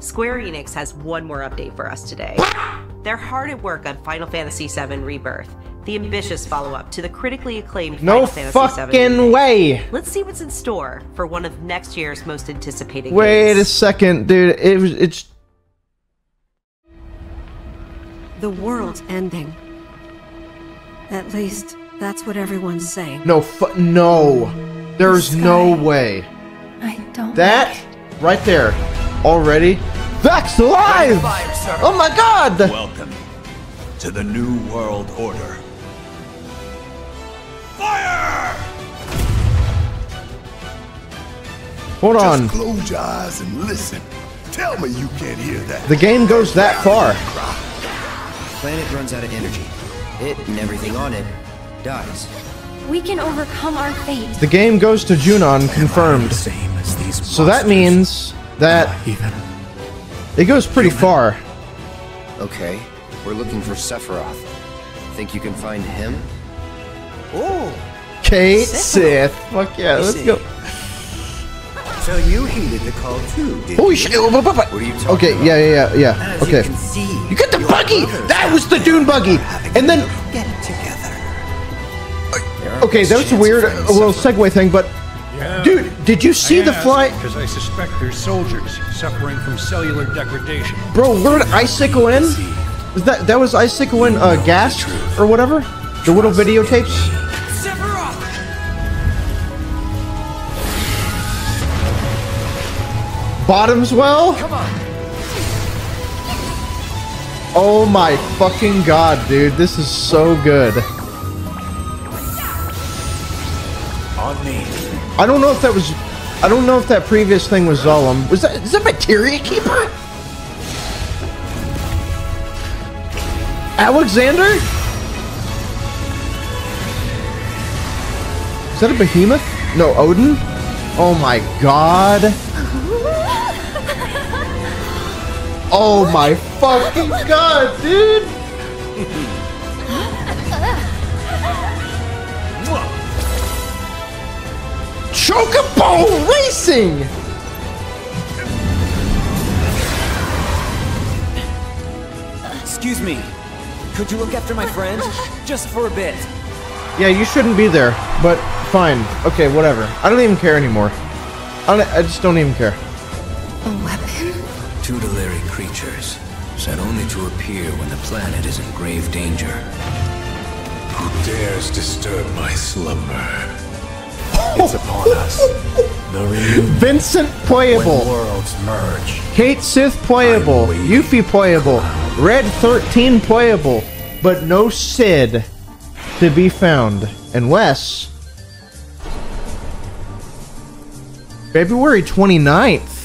Square Enix has one more update for us today. They're hard at work on Final Fantasy VII Rebirth, the ambitious follow-up to the critically acclaimed No Final Fantasy VII. No fucking way. Let's see what's in store for one of next year's most anticipated Wait a second, dude. It was it's The world's ending. At least, that's what everyone's saying. no fu- no. There's no Sky. way. I don't. That right there already. That's alive. Fire. Oh my god. Welcome to the New World Order. Fire! Hold on. Just close your eyes and listen. Tell me you can't hear that. The game goes that far. Planet runs out of energy. It and everything on it dies. We can overcome our fate. The game goes to Junon confirmed. Same as these So that means that even it goes pretty far. Okay, we're looking for Sephiroth. Think you can find him? Oh, Cait Sith. Fuck yeah, let's see. go. so you heeded the call too, did Holy you? shit. oh, What are you talking Okay, about? yeah, yeah, yeah, yeah. As Okay. you can see, You got the buggy! That was the Dune buggy! And then- Get it together. Okay, that was a weird, a little Sephiroth. segue thing, but dude, did you see the flight? Because I suspect there's soldiers suffering from cellular degradation. Bro, where did Icicle Inn? Is that that was Icicle Inn uh, gas or whatever? The little videotapes. Bottomswell. Come on. Oh my fucking god, dude, this is so good. On me. I don't know if that was, I don't know if that previous thing was Zolom. Was that is that Materia Keeper? Alexander? Is that a behemoth? No, Odin? Oh my god. Oh my fucking god, dude! Chocobo Racing! Excuse me. Could you look after my friend? Just for a bit. Yeah, you shouldn't be there, but fine. Okay, whatever. I don't even care anymore. I, don't, I just don't even care. A weapon? Tutelary creatures, set only to appear when the planet is in grave danger. Who dares disturb my slumber? It's upon us. The Vincent playable. worlds merge. Cait Sith playable. I'm. Yuffie playable. Red 13 playable. But no Cid to be found. Unless. February 29th.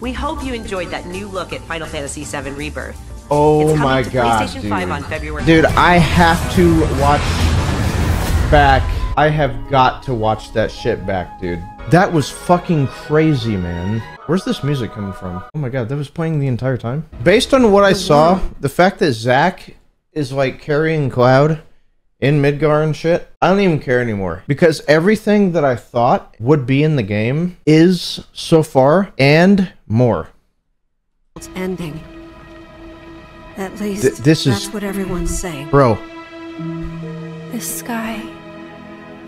We hope you enjoyed that new look at Final Fantasy VII Rebirth. Oh it's my to god. PlayStation dude. 5 on February. Dude, I have to watch back. I have got to watch that shit back, dude. That was fucking crazy, man. Where's this music coming from? Oh my god, that was playing the entire time. Based on what I saw, the fact that Zack is like carrying Cloud in Midgar and shit, I don't even care anymore. Because everything that I thought would be in the game is so far and more. It's ending. At least, Th- this is- that's what everyone's saying. Bro, This sky.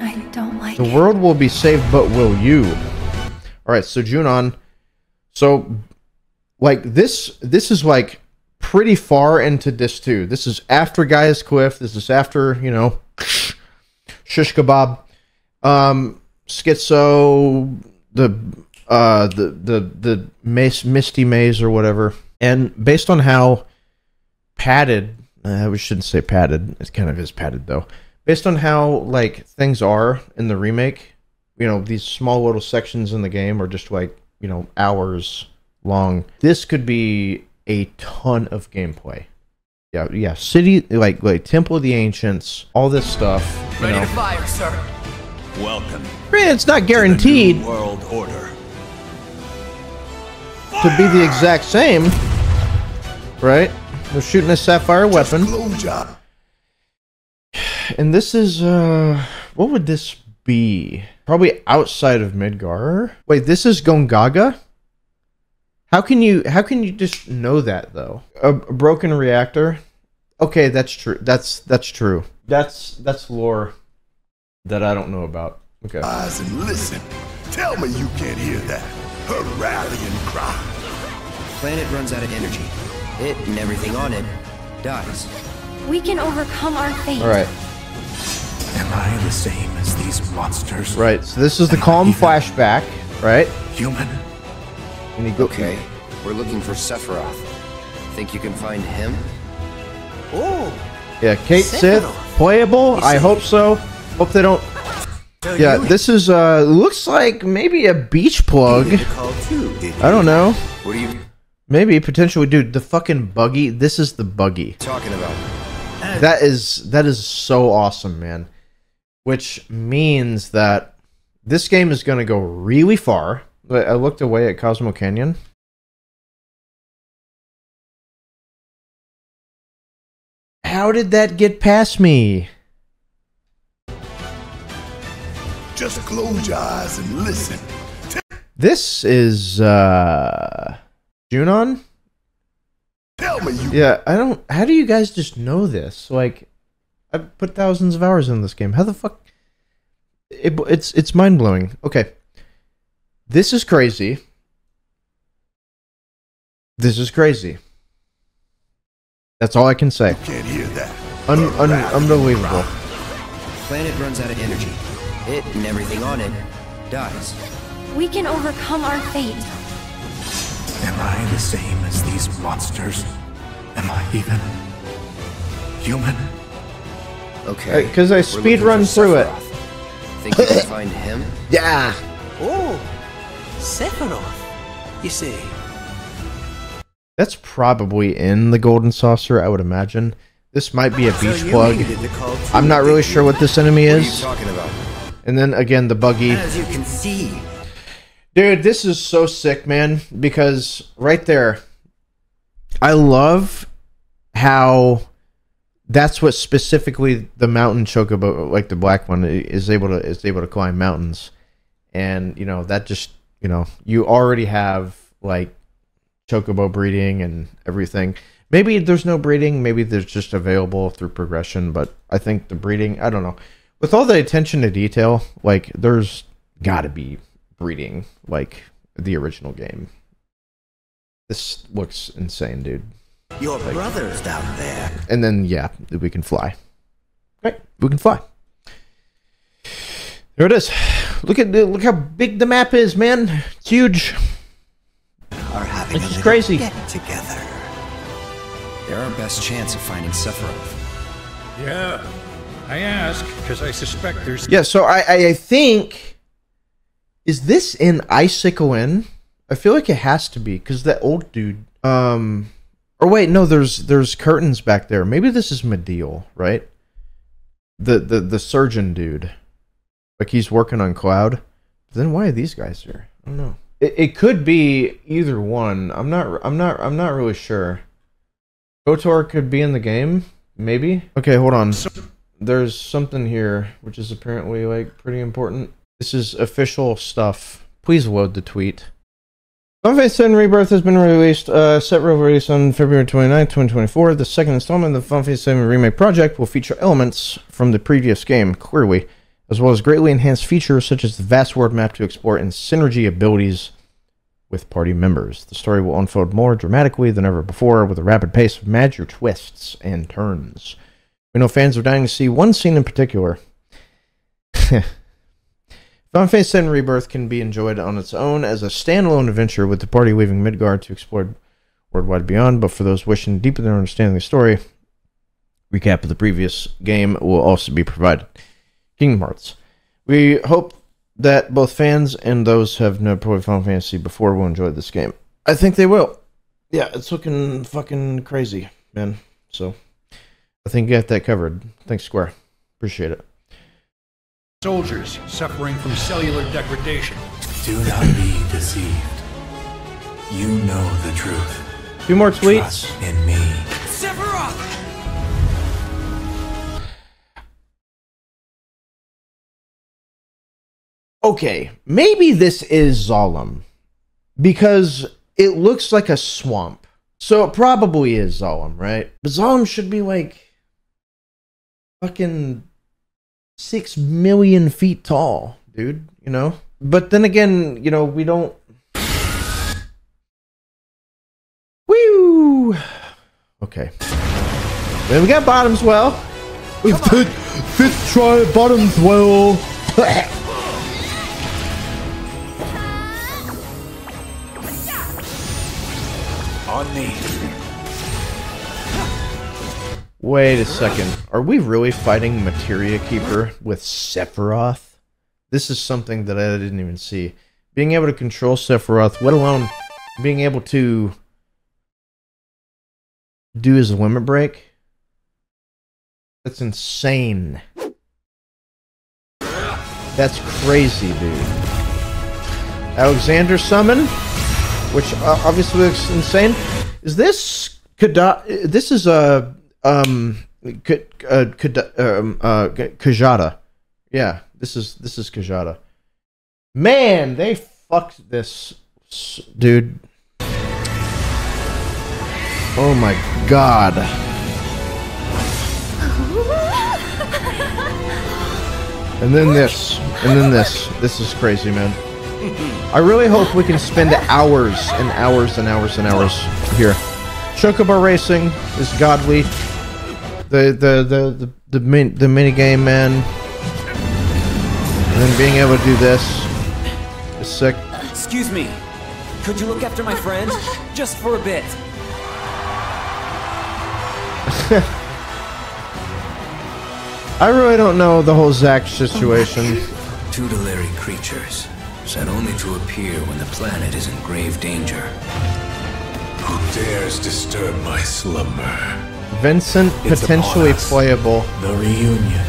I don't like The it. world will be saved, but will you? All right, so Junon. So, like this, this is like pretty far into this too. This is after Gaea's Cliff. This is after you know, shish kebab, um, schizo, the uh, the the the mace, misty maze or whatever. And based on how padded, uh, we shouldn't say padded. It kind of is padded though based on how like things are in the remake you know these small little sections in the game are just like you know hours long this could be a ton of gameplay yeah yeah city like like temple of the ancients all this stuff you Ready know to fire, sir. Welcome it's not guaranteed New World Order. to be the exact same right we're shooting a sapphire weapon Close and this is uh what would this be? Probably outside of Midgar. Wait, this is Gongaga? How can you how can you just know that though? A, a broken reactor? Okay, that's true. That's that's true. That's that's lore that I don't know about. Okay. Eyes and listen. Tell me you can't hear that. Her rallying cry. Planet runs out of energy. It and everything on it dies. We can overcome our fate. All right. Am I the same as these monsters? Right. So this is the Kalm flashback, right? Human? And you go Okay, we're looking for Sephiroth. Think you can find him? Oh, Yeah, Cait Sith playable. I hope so. Hope they don't. Yeah, this is uh looks like maybe a beach plug. call too, did I don't know. What are you Maybe potentially, dude. The fucking buggy. This is the buggy. talking about? That is that is so awesome, man. Which means that this game is going to go really far. I I looked away at Cosmo Canyon. How did that get past me? Just close your eyes and listen. This is uh Junon? Tell me you Yeah, I don't how do you guys just know this? Like I put thousands of hours in this game. How the fuck it, it's it's mind-blowing. Okay. This is crazy. This is crazy. That's all I can say. can't hear that. Un, un, rallying unbelievable. Planet runs out of energy. It and everything on it dies. We can overcome our fate. Am I the same as these monsters? Am I even human? Okay. Because I we're speed looking run through it. Sephiroth. Think you can find him? Yeah. Oh, Sephiroth. You see, That's probably in the golden saucer, I would imagine. This might be a so beach you plug. needed the call too, I'm not really sure what this enemy What are you is. talking about? And then again, the buggy. As you can see, Dude, this is so sick, man. Because right there, I love how that's what specifically the mountain chocobo, like the black one, is able to is able to climb mountains, and you know that just you know you already have like chocobo breeding and everything. Maybe there's no breeding. Maybe there's just available through progression. But I think the breeding, I don't know. With all the attention to detail, like there's got to be breeding like the original game. This looks insane, dude. your brother's down there. And then yeah, we can fly. Right, we can fly. There it is. Look at look how big the map is, man. It's huge. Are having This a is crazy. Get together. They're our best chance of finding Sephiroth. Yeah. I ask because I suspect there's Yeah, so I, I I think is this in Icicle Inn? I feel like it has to be because that old dude. Um, or wait, no, there's there's curtains back there. Maybe this is Mideel, right? The the the surgeon dude, like he's working on Cloud. Then why are these guys here? I don't know. It, it could be either one. I'm not. I'm not. I'm not really sure. Kotor could be in the game, maybe. Okay, hold on there's something here which is apparently like pretty important. This is official stuff. Please load the tweet. Final 7 Rebirth has been released. Uh, set release on February 29, 2024. The second installment of the Final Fantasy 7 Remake project will feature elements from the previous game, clearly, as well as greatly enhanced features such as the vast world map to explore and synergy abilities with party members. The story will unfold more dramatically than ever before, with a rapid pace of major twists and turns. We know fans are dying to see one scene in particular. Final Fantasy VII Rebirth can be enjoyed on its own as a standalone adventure with the party leaving Midgar to explore Worldwide Beyond, but for those wishing to deepen their understanding of the story, recap of the previous game will also be provided. Kingdom Hearts. We hope that both fans and those who have never played Final Fantasy before will enjoy this game. I think they will. Yeah, it's looking fucking crazy, man. So I think you got that covered. Thanks, Square. Appreciate it. Soldiers suffering from cellular degradation. Do not be deceived. You know the truth. Two more tweets. Trust in me. Sephiroth! Okay, maybe this is Zolom because it looks like a swamp. So it probably is Zolom, right? But Zolom should be like fucking six million feet tall, dude, you know? But then again, you know, we don't. Woo! Okay. Then we got Bottomswell. We've fifth, fifth try at Bottomswell. On me. Wait a second. Are we really fighting Materia Keeper with Sephiroth? This is something that I didn't even see. Being able to control Sephiroth, let alone being able to do his limit break. That's insane. That's crazy, dude. Alexander Summon, which uh, obviously looks insane. Is this Kada? This is a um K- uh, Kada, um uh Kajada. Yeah, this is this is Kajada. Man, they fucked this dude. Oh my god. And then this. And then this. This is crazy, man. I really hope we can spend hours and hours and hours and hours here. Chocobo Racing is godly. The the the the the, min, the mini game, man. And then being able to do this is sick. Excuse me. Could you look after my friend? Just for a bit. I really don't know the whole Zack situation. Tutelary creatures, set only to appear when the planet is in grave danger. Who dares disturb my slumber? Vincent It's potentially playable. The reunion.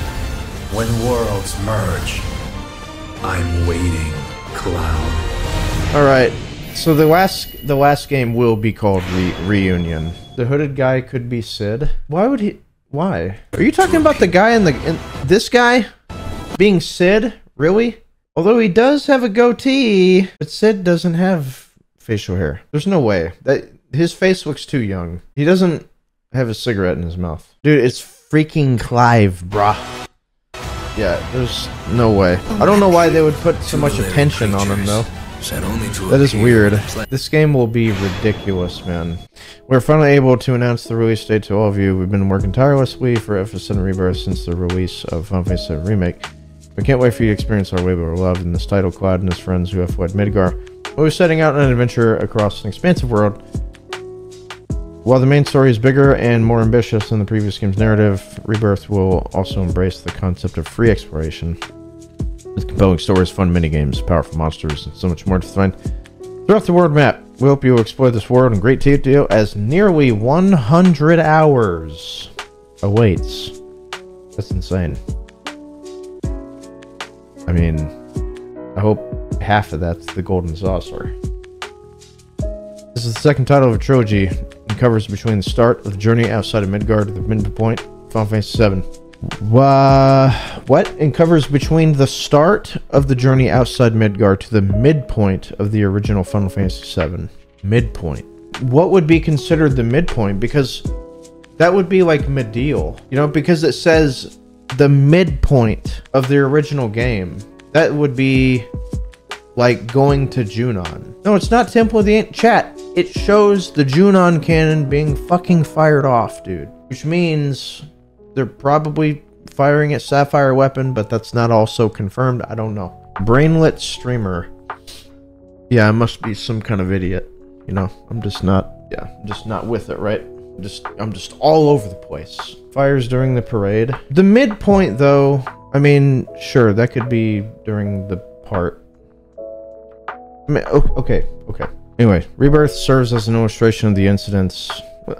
When worlds merge. I'm waiting, Cloud. All right. So the last the last game will be called Re- Reunion. The hooded guy could be Cid. Why would he? Why? Are you talking about the guy in the in, this guy being Cid? Really? Although he does have a goatee, but Cid doesn't have facial hair. There's no way that his face looks too young. He doesn't have a cigarette in his mouth. Dude, it's freaking Clive, bruh. Yeah, there's no way. I don't know why they would put so much attention on him though. That is weird. This game will be ridiculous, man. We're finally able to announce the release date to all of you. We've been working tirelessly for FS7 Rebirth since the release of Final Fantasy VII Remake. We can't wait for you to experience our wave of love in this title, Cloud and his friends who have fled Midgar. We're setting out on an adventure across an expansive world. While the main story is bigger and more ambitious than the previous game's narrative, Rebirth will also embrace the concept of free exploration. With compelling stories, fun minigames, powerful monsters, and so much more to find throughout the world map. We hope you will explore this world in great detail as nearly 100 hours awaits. That's insane. I mean, I hope half of that's the golden saucer. This is the second title of a trilogy and covers between the start of the journey outside of Midgar to the midpoint, Final Fantasy VII. Uh, what? And covers between the start of the journey outside Midgar to the midpoint of the original Final Fantasy VII. Midpoint. What would be considered the midpoint? Because that would be like Mideel, you know, because it says the midpoint of the original game. That would be like going to Junon. No, it's not Temple of the Ant chat. It shows the Junon cannon being fucking fired off, dude. Which means they're probably firing at Sapphire Weapon, but that's not also confirmed. I don't know. Brainlet streamer. Yeah, I must be some kind of idiot. You know, I'm just not. Yeah, I'm just not with it, right? Just, I'm just all over the place. Fires during the parade. The midpoint, though. I mean, sure, that could be during the part I mean, okay, okay. Anyway, Rebirth serves as an illustration of the incidents.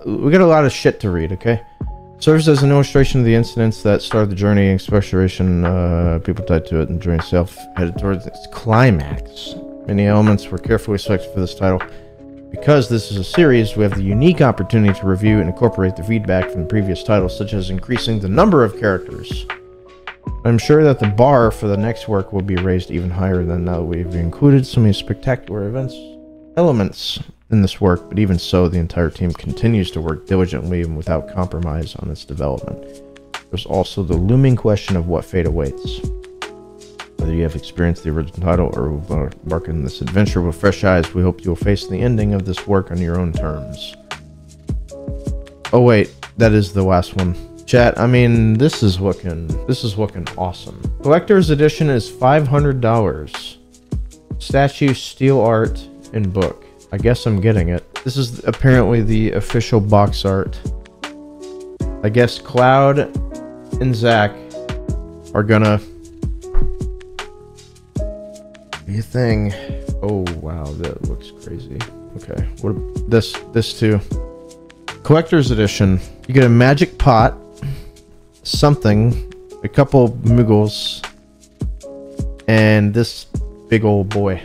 We got a lot of shit to read, okay? Serves as an illustration of the incidents that started the journey, exploration, uh, people tied to it, and journey itself headed towards its climax. Many elements were carefully selected for this title. Because this is a series, we have the unique opportunity to review and incorporate the feedback from previous titles, such as increasing the number of characters, I'm sure that the bar for the next work will be raised even higher than now. That we've included so many spectacular events, elements in this work, but even so, the entire team continues to work diligently and without compromise on its development. There's also the looming question of what fate awaits. Whether you have experienced the original title or will embark this adventure with fresh eyes, we hope you'll face the ending of this work on your own terms. Oh wait, that is the last one. Chat, I mean, this is looking this is looking awesome. Collector's edition is $500. Statue, steel art, and book. I guess I'm getting it. This is apparently the official box art. I guess Cloud and Zack are gonna be a thing. Oh wow, that looks crazy. Okay, what this this too? Collector's edition. You get a magic pot, something, a couple Moogles, and this big old boy.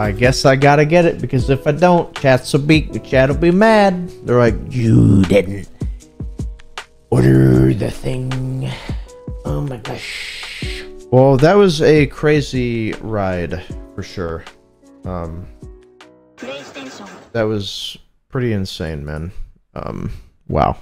I guess I gotta get it because if I don't, chat's will be chat'll be mad. They're like, you didn't order the thing. Oh my gosh. Well, that was a crazy ride for sure. Um, that was pretty insane, man. Um, wow.